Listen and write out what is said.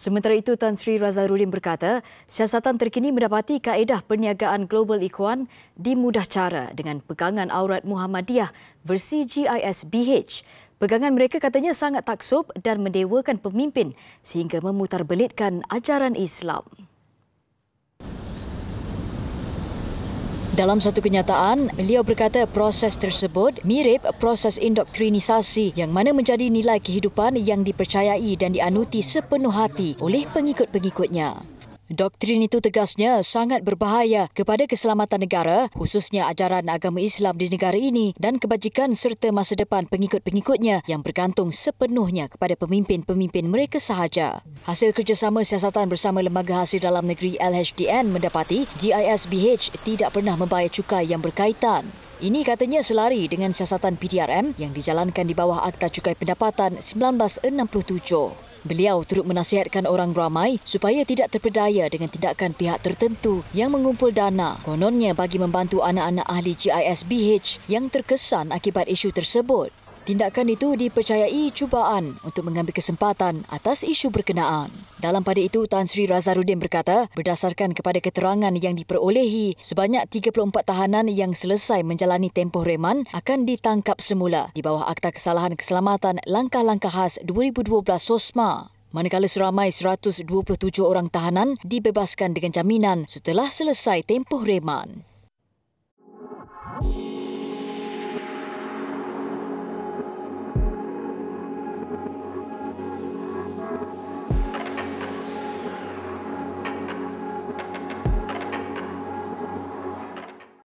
Sementara itu, Tan Sri Razarudin berkata, siasatan terkini mendapati kaedah perniagaan global ikuan dimudah cara dengan pegangan aurat Muhammadiyah versi GISBH. Pegangan mereka katanya sangat taksub dan mendewakan pemimpin sehingga memutarbelitkan ajaran Islam. Dalam satu kenyataan, beliau berkata proses tersebut mirip proses indoktrinisasi yang mana menjadi nilai kehidupan yang dipercayai dan dianuti sepenuh hati oleh pengikut-pengikutnya. Doktrin itu tegasnya sangat berbahaya kepada keselamatan negara, khususnya ajaran agama Islam di negara ini dan kebajikan serta masa depan pengikut-pengikutnya yang bergantung sepenuhnya kepada pemimpin-pemimpin mereka sahaja. Hasil kerjasama siasatan bersama Lembaga Hasil Dalam Negeri LHDN mendapati GISBH tidak pernah membayar cukai yang berkaitan. Ini katanya selari dengan siasatan PDRM yang dijalankan di bawah Akta Cukai Pendapatan 1967. Beliau turut menasihatkan orang ramai supaya tidak terpedaya dengan tindakan pihak tertentu yang mengumpul dana kononnya bagi membantu anak-anak ahli GISBH yang terkesan akibat isu tersebut. Tindakan itu dipercayai cubaan untuk mengambil kesempatan atas isu berkenaan. Dalam pada itu, Tan Sri Razarudin berkata, berdasarkan kepada keterangan yang diperolehi, sebanyak 34 tahanan yang selesai menjalani tempoh reman akan ditangkap semula di bawah Akta Kesalahan Keselamatan Langkah-Langkah Khas 2012 SOSMA. Manakala seramai 127 orang tahanan dibebaskan dengan jaminan setelah selesai tempoh reman.